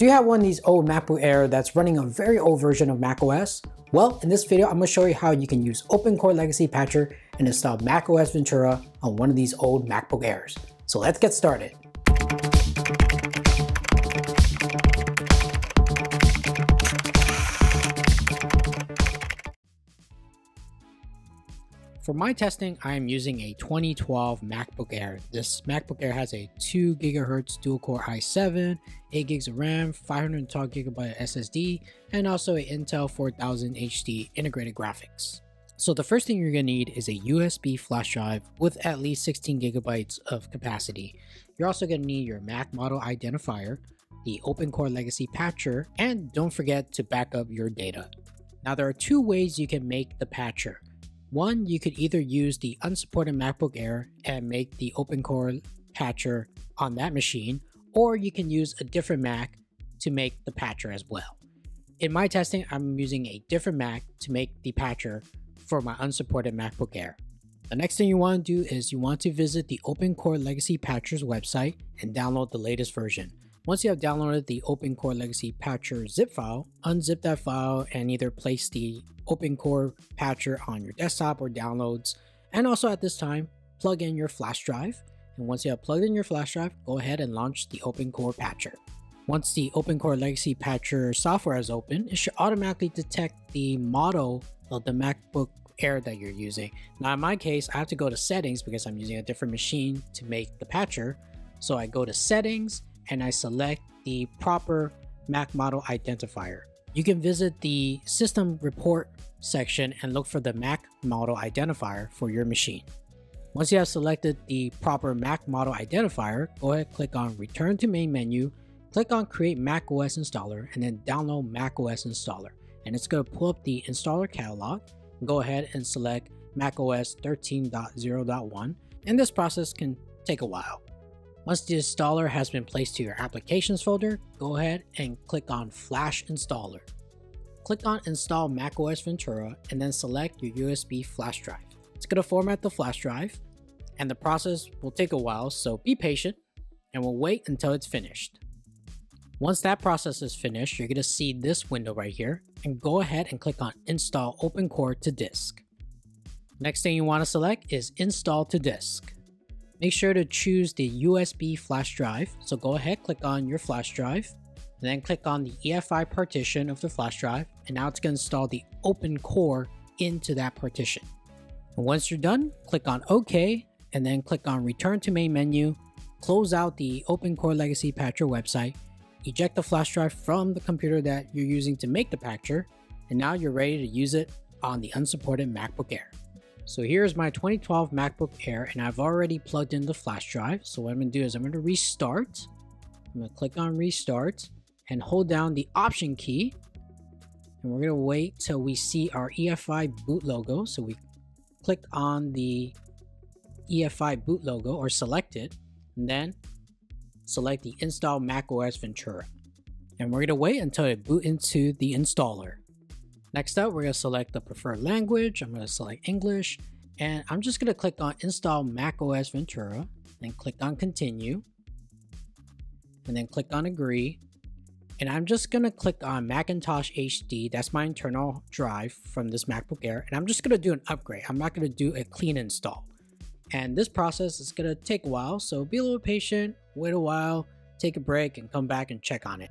Do you have one of these old MacBook Air that's running a very old version of macOS? Well, in this video, I'm gonna show you how you can use OpenCore Legacy Patcher and install macOS Ventura on one of these old MacBook Airs. So let's get started. For my testing, I am using a 2012 MacBook Air. This MacBook Air has a 2 GHz dual core i7, 8 gigs of RAM, 512 gigabyte SSD, and also an Intel 4000 HD integrated graphics. So the first thing you're going to need is a USB flash drive with at least 16 gigabytes of capacity. You're also going to need your Mac model identifier, the OpenCore Legacy Patcher, and don't forget to back up your data. Now there are two ways you can make the patcher. One, you could either use the unsupported MacBook Air and make the OpenCore patcher on that machine, or you can use a different Mac to make the patcher as well. In my testing, I'm using a different Mac to make the patcher for my unsupported MacBook Air. The next thing you want to do is you want to visit the OpenCore Legacy Patchers website and download the latest version. Once you have downloaded the OpenCore Legacy Patcher zip file, unzip that file and either place the OpenCore Patcher on your desktop or downloads. And also at this time, plug in your flash drive. And once you have plugged in your flash drive, go ahead and launch the OpenCore Patcher. Once the OpenCore Legacy Patcher software is open, it should automatically detect the model of the MacBook Air that you're using. Now in my case, I have to go to settings because I'm using a different machine to make the patcher. So I go to settings and I select the proper Mac model identifier. You can visit the system report section and look for the Mac model identifier for your machine. Once you have selected the proper Mac model identifier, go ahead and click on return to main menu, click on create Mac OS installer and then download Mac OS installer. And it's going to pull up the installer catalog. Go ahead and select Mac OS 13.0.1 and this process can take a while. Once the installer has been placed to your applications folder, go ahead and click on Flash Installer. Click on Install macOS Ventura and then select your USB flash drive. It's going to format the flash drive and the process will take a while, so be patient and we'll wait until it's finished. Once that process is finished, you're going to see this window right here and go ahead and click on Install OpenCore to Disk. Next thing you want to select is Install to Disk. Make sure to choose the USB flash drive. So go ahead, click on your flash drive, and then click on the EFI partition of the flash drive. And now it's going to install the OpenCore into that partition. And once you're done, click on OK, and then click on Return to Main Menu, close out the OpenCore Legacy Patcher website, eject the flash drive from the computer that you're using to make the patcher, and now you're ready to use it on the unsupported MacBook Air. So here's my 2012 MacBook Air and I've already plugged in the flash drive. So what I'm gonna do is I'm gonna restart. I'm gonna click on restart and hold down the option key. And we're gonna wait till we see our EFI boot logo. So we click on the EFI boot logo or select it and then select the install macOS Ventura. And we're gonna wait until it boot into the installer. Next up, we're going to select the preferred language. I'm going to select English and I'm just going to click on install macOS Ventura then click on continue and then click on agree. And I'm just going to click on Macintosh HD. That's my internal drive from this MacBook Air. And I'm just going to do an upgrade. I'm not going to do a clean install. And this process is going to take a while. So be a little patient, wait a while, take a break and come back and check on it.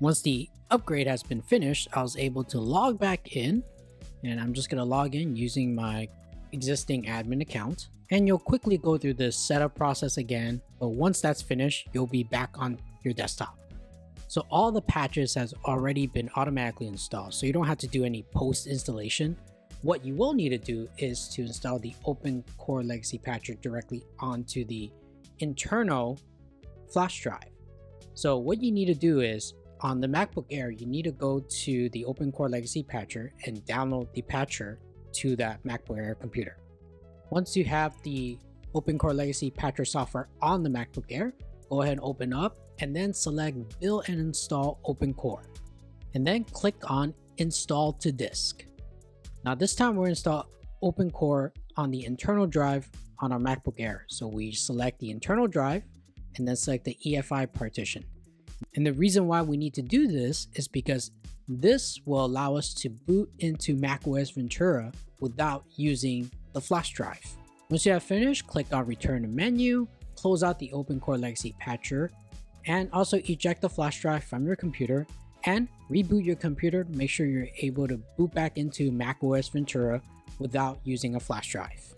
Once the upgrade has been finished, I was able to log back in and I'm just going to log in using my existing admin account. And you'll quickly go through the setup process again, but once that's finished, you'll be back on your desktop. So all the patches has already been automatically installed, so you don't have to do any post installation. What you will need to do is to install the Open Core Legacy Patcher directly onto the internal flash drive. So what you need to do is on the MacBook Air, you need to go to the OpenCore Legacy Patcher and download the patcher to that MacBook Air computer. Once you have the OpenCore Legacy Patcher software on the MacBook Air, go ahead and open up and then select Build and Install OpenCore. And then click on Install to Disk. Now this time we're install OpenCore on the internal drive on our MacBook Air. So we select the internal drive and then select the EFI partition. And the reason why we need to do this is because this will allow us to boot into macOS Ventura without using the flash drive. Once you have finished, click on return to menu, close out the OpenCore Legacy Patcher, and also eject the flash drive from your computer and reboot your computer to make sure you're able to boot back into macOS Ventura without using a flash drive.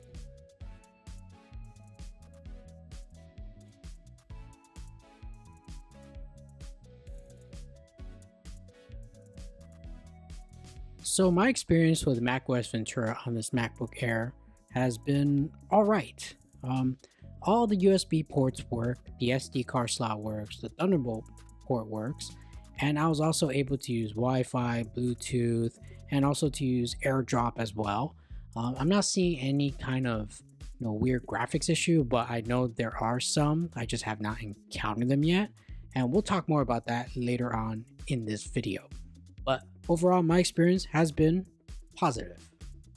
So my experience with macOS Ventura on this MacBook Air has been all right. Um, all the USB ports work, the SD card slot works, the Thunderbolt port works, and I was also able to use Wi-Fi, Bluetooth, and also to use AirDrop as well. Um, I'm not seeing any kind of you know, weird graphics issue, but I know there are some. I just have not encountered them yet, and we'll talk more about that later on in this video. But overall, my experience has been positive.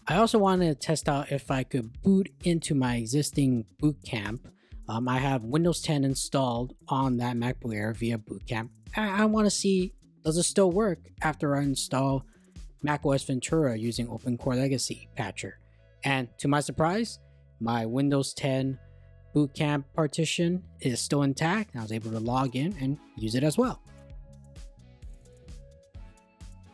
I also wanted to test out if I could boot into my existing boot camp. Um, I have Windows 10 installed on that MacBook Air via boot camp. I, I want to see does it still work after I install macOS Ventura using OpenCore Legacy Patcher. And to my surprise, my Windows 10 bootcamp partition is still intact. I was able to log in and use it as well.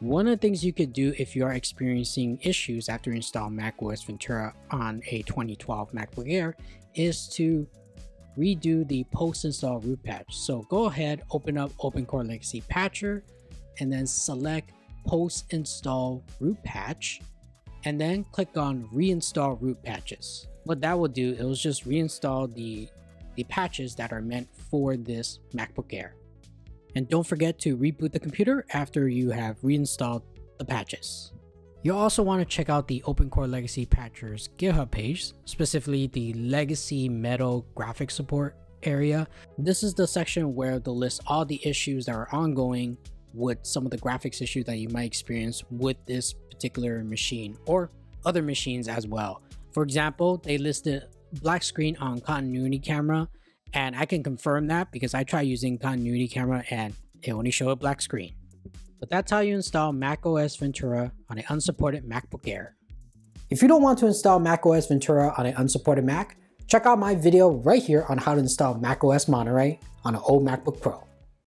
One of the things you could do if you are experiencing issues after install macOS Ventura on a 2012 MacBook Air is to redo the post-install root patch. So go ahead, open up OpenCore Legacy Patcher, and then select post-install root patch, and then click on reinstall root patches. What that will do, it will just reinstall the, the patches that are meant for this MacBook Air. And don't forget to reboot the computer after you have reinstalled the patches. You'll also want to check out the OpenCore Legacy Patcher's GitHub page, specifically the Legacy Metal graphics support area. This is the section where they'll list all the issues that are ongoing with some of the graphics issues that you might experience with this particular machine or other machines as well. For example, they listed black screen on continuity camera and I can confirm that because I tried using continuity camera and it only showed a black screen. But that's how you install macOS Ventura on an unsupported MacBook Air. If you don't want to install macOS Ventura on an unsupported Mac, check out my video right here on how to install macOS Monterey on an old MacBook Pro.